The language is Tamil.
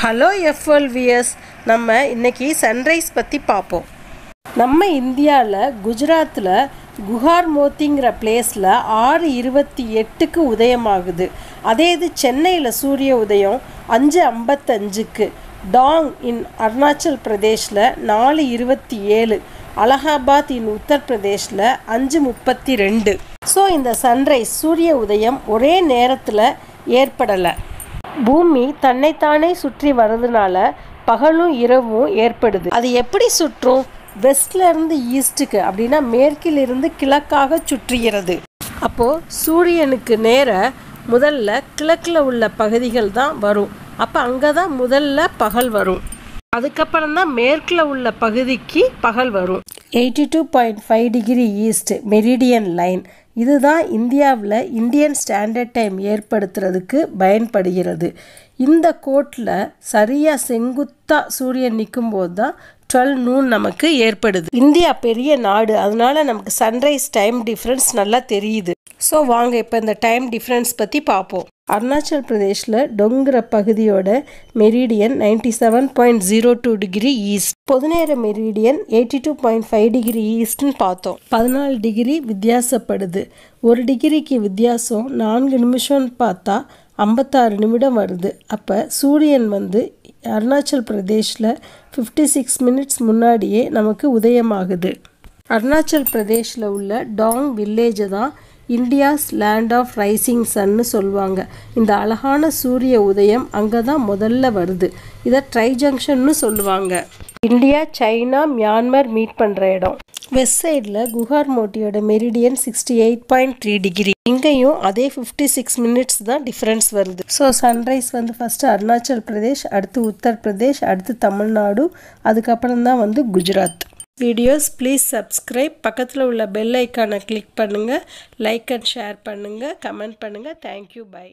ஹலோ எஃப்எல் வியர்ஸ் நம்ம இன்றைக்கி சன்ரைஸ் பற்றி பார்ப்போம். நம்ம இந்தியாவில் குஜராத்தில் குஹார் மோத்திங்கிற பிளேஸில் ஆறு இருபத்தி எட்டுக்கு உதயமாகுது. அதே இது சென்னையில் சூரிய உதயம் அஞ்சு ஐம்பத்தஞ்சுக்கு. டாங் இன் அருணாச்சல் பிரதேஷில் நாலு இருபத்தி ஏழு. அலகாபாத் இன் உத்தரப்பிரதேஷில் அஞ்சு முப்பத்தி ரெண்டு. ஸோ இந்த சன்ரைஸ் சூரிய உதயம் ஒரே நேரத்தில் ஏற்படலை. பூமி தன்னைத்தானே சுற்றி வர்றதுனால பகலும் இரவும் ஏற்படுது. அது எப்படி சுற்றும்? வெஸ்ட்ல இருந்து ஈஸ்ட்டுக்கு அப்படின்னா மேற்கிலிருந்து கிழக்காக சுற்றுகிறது. அப்போ சூரியனுக்கு நேர முதல்ல கிழக்கில் உள்ள பகுதிகள் தான் வரும். அப்போ அங்கே தான் முதல்ல பகல் வரும். அதுக்கப்புறம் தான் மேற்கில் உள்ள பகுதிக்கு பகல் வரும். Eighty two point five degree east meridian line. இதுதான் இந்தியாவில் இந்தியன் ஸ்டாண்டர்ட் டைம் ஏற்படுத்துறதுக்கு பயன்படுகிறது. இந்த கோட்டில் சரியாக செங்குத்தாக சூரியன் நிற்கும்போது தான் டுவெல் நூன் நமக்கு ஏற்படுது. இந்தியா பெரிய நாடு அதனால நமக்கு சன்ரைஸ் டைம் டிஃப்ரென்ஸ் நல்லா தெரியுது. ஸோ வாங்க இப்போ இந்த டைம் டிஃப்ரென்ஸ் பற்றி பார்ப்போம். அருணாச்சல் பிரதேஷில் டொங்குற பகுதியோட meridian ninety seven point zero two degree east பொதுநேர meridian eighty two point five degree ஈஸ்ட்னு பார்த்தோம். பதினாலு டிகிரி வித்தியாசப்படுது. ஒரு டிகிரிக்கு வித்தியாசம் நான்கு நிமிஷம்னு பார்த்தா ஐம்பத்தாறு நிமிடம் வருது. அப்போ சூரியன் வந்து அருணாச்சல் பிரதேஷில் ஃபிஃப்டி சிக்ஸ் மினிட்ஸ் முன்னாடியே நமக்கு உதயமாகுது. அருணாச்சல் பிரதேஷில் உள்ள டாங் வில்லேஜை தான் இந்தியாஸ் லேண்ட் ஆஃப் ரைசிங் சன்னு சொல்லுவாங்க இந்த அழகான சூரிய உதயம் அங்கே தான் முதல்ல வருது. இதை ட்ரை ஜங்ஷன்னு சொல்லுவாங்க. இந்தியா சைனா மியான்மர் மீட் பண்ணுற இடம். வெஸ்ட் சைடில் Guhar மோட்டியோட meridian sixty eight point three degree. இங்கேயும் அதே ஃபிஃப்டி சிக்ஸ் மினிட்ஸ் தான் டிஃப்ரென்ஸ் வருது. ஸோ சன்ரைஸ் வந்து ஃபஸ்ட்டு அருணாச்சல் பிரதேஷ் அடுத்து உத்தரப்பிரதேஷ் அடுத்து தமிழ்நாடு அதுக்கப்புறம் தான் வந்து குஜராத். வீடியோஸ் ப்ளீஸ் சப்ஸ்கிரைப் பக்கத்தில் உள்ள பெல் ஐக்கானை கிளிக் பண்ணுங்கள் லைக் அண்ட் ஷேர் பண்ணுங்கள் கமெண்ட் பண்ணுங்கள் தேங்க்யூ பை